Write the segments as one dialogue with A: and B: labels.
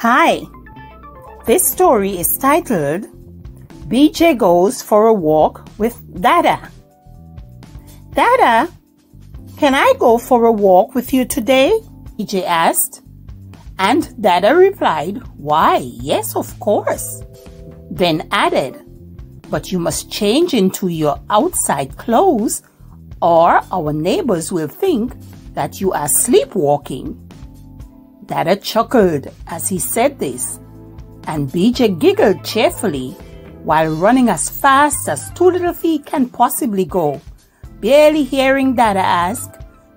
A: Hi, this story is titled Beejay Goes for a Walk with Dadda. Dadda, can I go for a walk with you today? Beejay asked. And Dadda replied, Why, yes, of course. Then added, But you must change into your outside clothes or our neighbors will think that you are sleepwalking. Dadda chuckled as he said this, and Beejay giggled cheerfully while running as fast as two little feet can possibly go, barely hearing Dadda ask,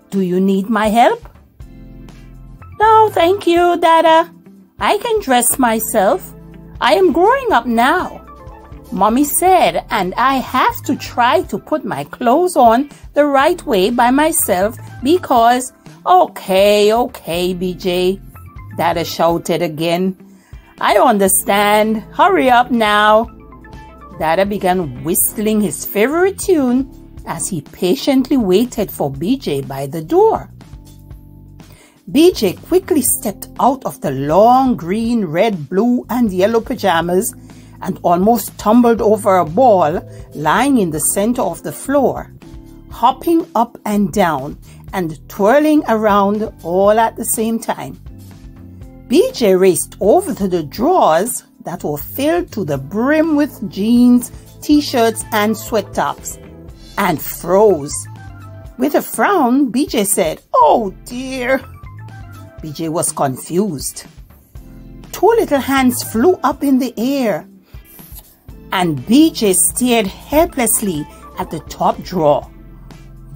A: Do you need my help? No, thank you, Dadda. I can dress myself. I am growing up now. Mommy said, and I have to try to put my clothes on the right way by myself because, okay, okay, Beejay, Dadda shouted again. I understand. Hurry up now. Dadda began whistling his favorite tune as he patiently waited for Beejay by the door. Beejay quickly stepped out of the long green, red, blue, and yellow pajamas and almost tumbled over a ball lying in the center of the floor, hopping up and down and twirling around all at the same time. Beejay raced over to the drawers that were filled to the brim with jeans, t-shirts, and sweat tops and froze. With a frown, Beejay said, Oh dear. Beejay was confused. Two little hands flew up in the air and Beejay stared helplessly at the top drawer,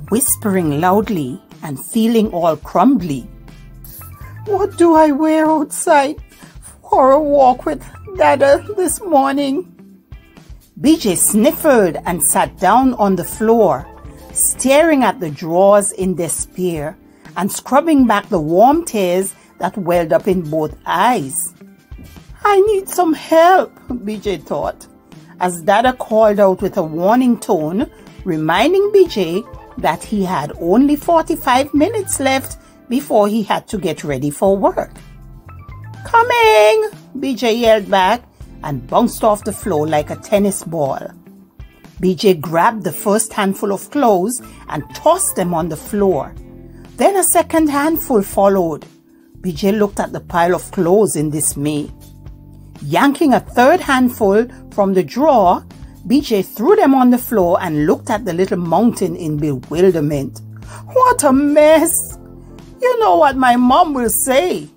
A: whispering loudly and feeling all crumbly. What do I wear outside for a walk with Dadda this morning? Beejay sniffled and sat down on the floor, staring at the drawers in despair and scrubbing back the warm tears that welled up in both eyes. I need some help, Beejay thought as Dadda called out with a warning tone, reminding Beejay that he had only 45 minutes left before he had to get ready for work. Coming! Beejay yelled back and bounced off the floor like a tennis ball. Beejay grabbed the first handful of clothes and tossed them on the floor. Then a second handful followed. Beejay looked at the pile of clothes in dismay. Yanking a third handful from the drawer, Beejay threw them on the floor and looked at the little mountain in bewilderment. What a mess! You know what my mom will say.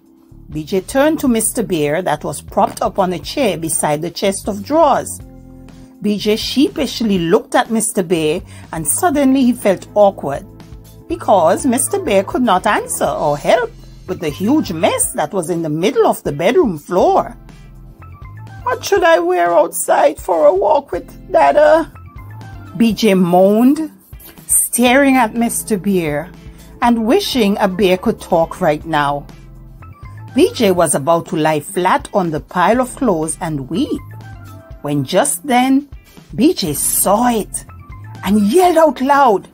A: Beejay turned to Mr. Bear that was propped up on a chair beside the chest of drawers. Beejay sheepishly looked at Mr. Bear and suddenly he felt awkward because Mr. Bear could not answer or help with the huge mess that was in the middle of the bedroom floor. What should I wear outside for a walk with Dadda? Beejay moaned, staring at Mr. Bear and wishing a bear could talk right now. Beejay was about to lie flat on the pile of clothes and weep when just then Beejay saw it and yelled out loud,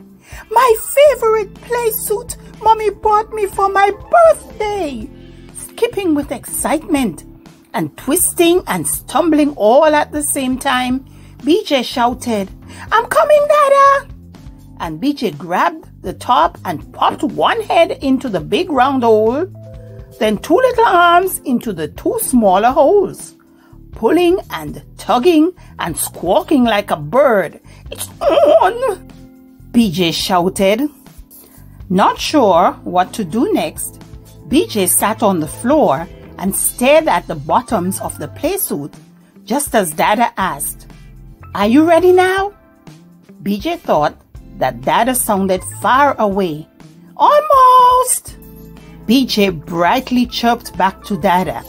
A: My favorite play suit mommy bought me for my birthday! Skipping with excitement, and twisting and stumbling all at the same time, Beejay shouted, I'm coming, Dadda! And Beejay grabbed the top and popped one head into the big round hole, then two little arms into the two smaller holes, pulling and tugging and squawking like a bird. It's on! Beejay shouted. Not sure what to do next, Beejay sat on the floor and stared at the bottoms of the playsuit just as Dadda asked, Are you ready now? Beejay thought that Dadda sounded far away. Almost! Beejay brightly chirped back to Dadda.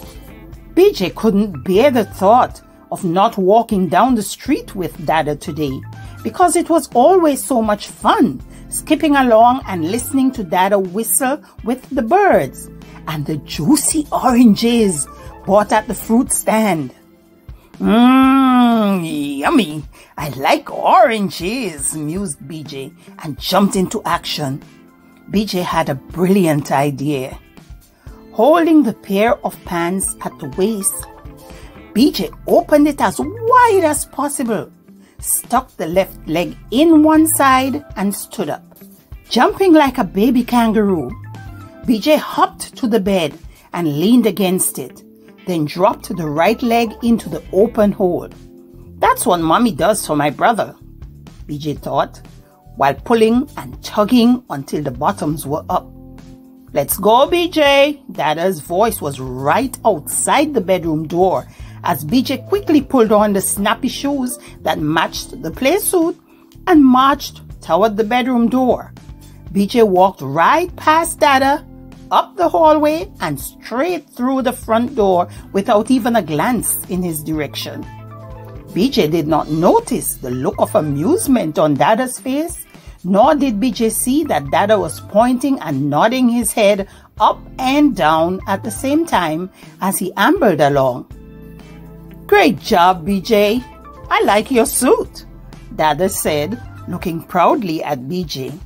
A: Beejay couldn't bear the thought of not walking down the street with Dadda today because it was always so much fun skipping along and listening to Dadda whistle with the birds and the juicy oranges bought at the fruit stand. Mmm, yummy. I like oranges, mused Beejay and jumped into action. Beejay had a brilliant idea. holding the pair of pants at the waist. Beejay opened it as wide as possible, stuck the left leg in one side and stood up. Jumping like a baby kangaroo, Beejay hopped to the bed and leaned against it, then dropped the right leg into the open hole. That's what mommy does for my brother, Beejay thought, while pulling and tugging until the bottoms were up. Let's go, Beejay. Dadda's voice was right outside the bedroom door as Beejay quickly pulled on the snappy shoes that matched the play suit and marched toward the bedroom door. Beejay walked right past Dadda, up the hallway, and straight through the front door without even a glance in his direction. Beejay did not notice the look of amusement on Dadda's face, nor did Beejay see that Dadda was pointing and nodding his head up and down at the same time as he ambled along. Great job, Beejay. I like your suit, Dadda said, looking proudly at BJ.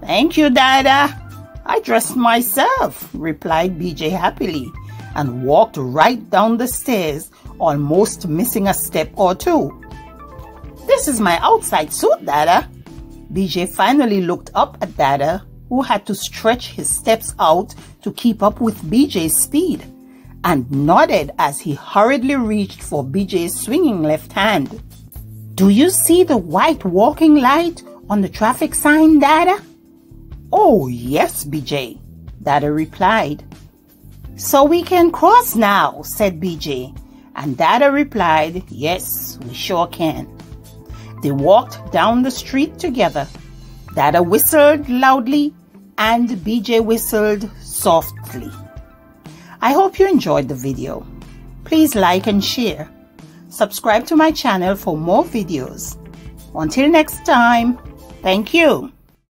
A: Thank you, Dadda. I dressed myself, replied Beejay happily, and walked right down the stairs, almost missing a step or two. This is my outside suit, Dadda. Beejay finally looked up at Dadda, who had to stretch his steps out to keep up with Beejay's speed and nodded as he hurriedly reached for Beejay's swinging left hand. Do you see the white walking light on the traffic sign, Dadda? Oh, yes, Beejay, Dadda replied. So we can cross now, said Beejay. And Dadda replied, Yes, we sure can. They walked down the street together. Dadda whistled loudly and Beejay whistled softly. I hope you enjoyed the video. Please like and share. Subscribe to my channel for more videos. Until next time, thank you.